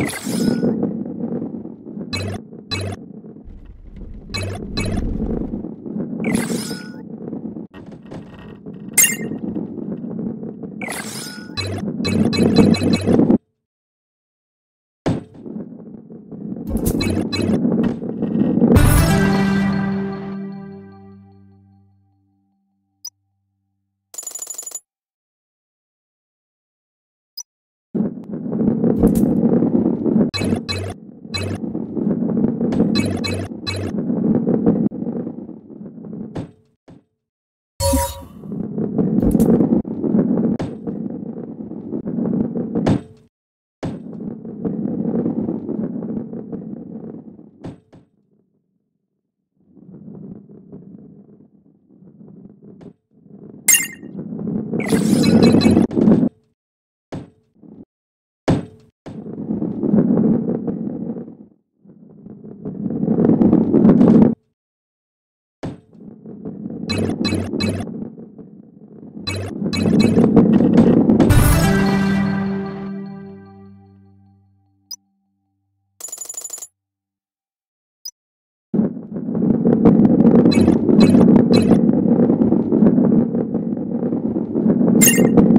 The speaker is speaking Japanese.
you you you